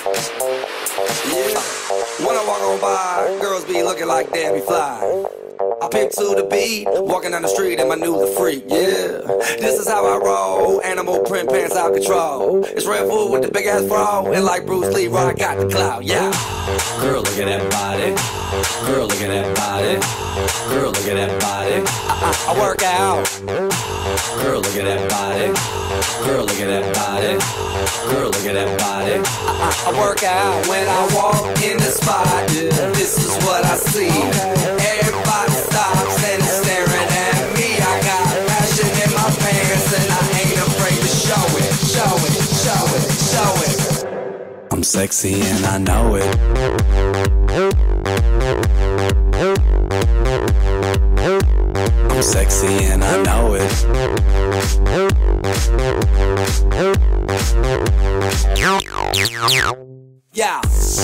When I walk on by, girls be looking like Debbie Fly. I pick to the beat, walking down the street in my new the freak, yeah. This is how I roll, animal print pants out control. It's Red Bull with the big ass bra, and like Bruce Lee, I got the clout, yeah. Girl, look at that body. Girl, look at that body. Girl, look at that body. I, I work out. Look at that body. Girl, look at that body. Girl, look at that body. I, I work out when I walk in the spot. This is what I see. Everybody stops and is staring at me. I got passion in my pants and I ain't afraid to show it, show it, show it, show it. I'm sexy and I know it.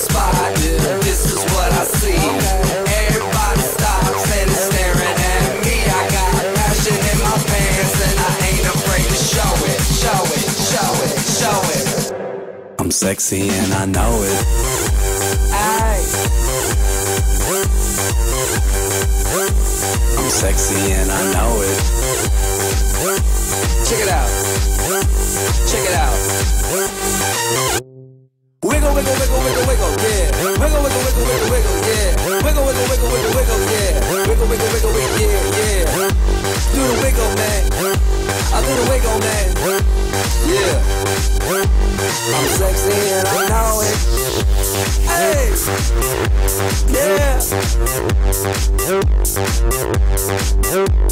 spot. This is what I see. Everybody stops and is staring at me. I got passion in my pants and I ain't afraid to show it, show it, show it, show it. I'm sexy and I know it. Aye. I'm sexy and I know it. Check it out. Check it out.